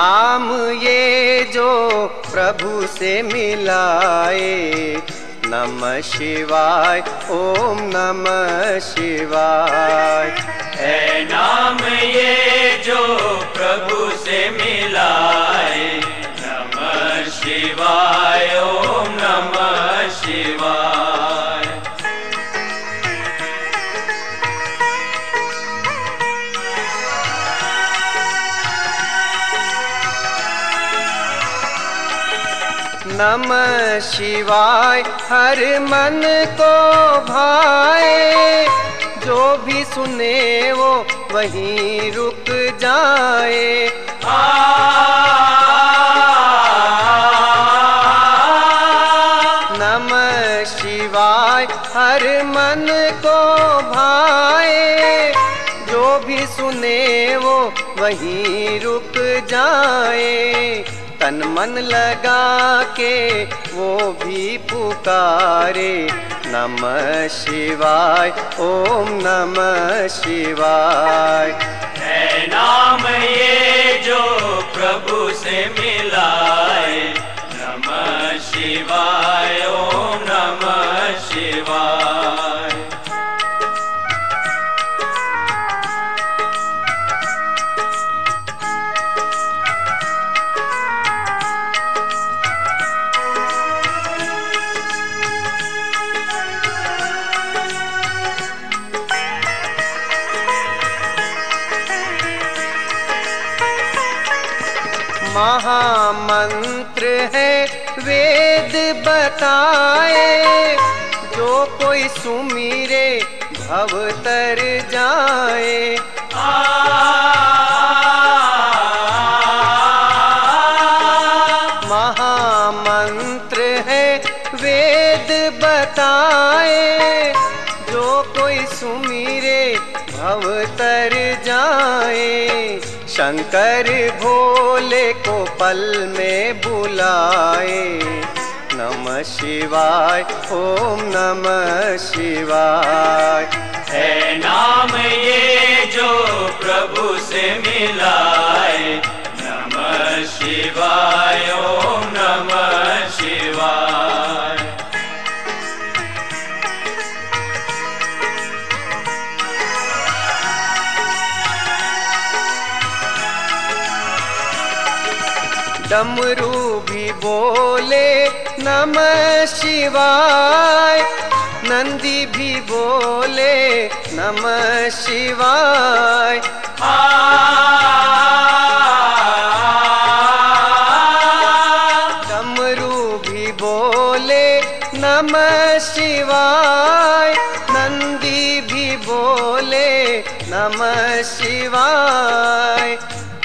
नाम ये जो प्रभु से मिलाए नम शिवाय ओम नम शिवाय। है नाम नमः शिवाय हर मन को भाए जो भी सुने वो वहीं रुक जाए नम शिवाय हर मन को भाए जो भी सुने वो वहीं रुक जाए तन मन लगा के वो भी पुकारे। नमः शिवाय ओम नमः शिवाय। महामंत्र है, वेद बताए। जो कोई सुमीरे भव तर जाए। महामंत्र है, वेद बताए। जो कोई सुमीरे भव तर जाए। शंकर भोले को पल में बुलाए। नम शिवाय, ओम नम शिवाय। है नाम ये जो प्रभु से मिलाए। नम शिवाय ओम डमरू भी बोले, नमः शिवाय। नंदी भी बोले, नमः शिवाय। डमरू भी बोले, नमः शिवाय। नंदी भी बोले, नमः शिवाय।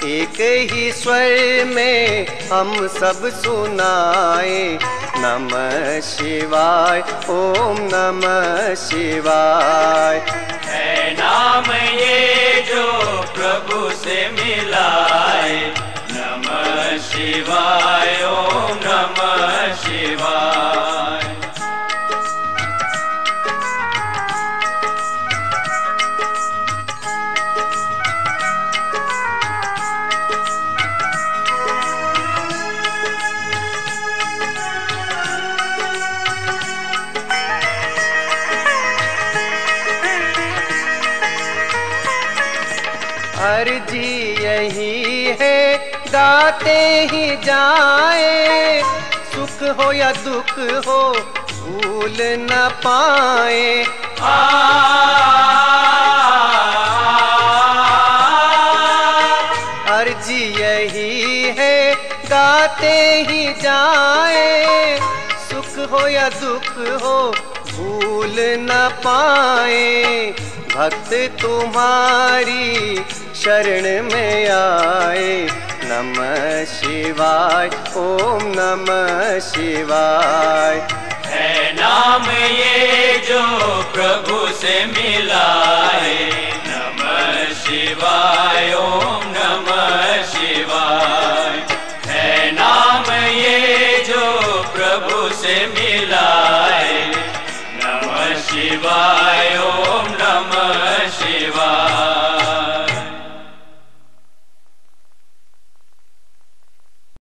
एक ही स्वर में हम सब सुनाए। नमः शिवाय, ओम नमः शिवाय। है नाम ये जो प्रभु से मिलाए। नमः शिवाय, ओम नमः शिवाय। अर्जी यही है गाते ही जाए। सुख हो या दुख हो, भूल न पाए। अर्जी यही है गाते ही जाए। सुख हो या दुख हो, भूल न पाए। भक्त तुम्हारी शरण में आए। नमः शिवाय, ओम नमः शिवाय। है नाम ये जो प्रभु से मिलाए। नमः शिवाय, ओम नमः शिवाय। है नाम ये जो प्रभु से मिलाए। नमः शिवाय, ओम नमः शिवा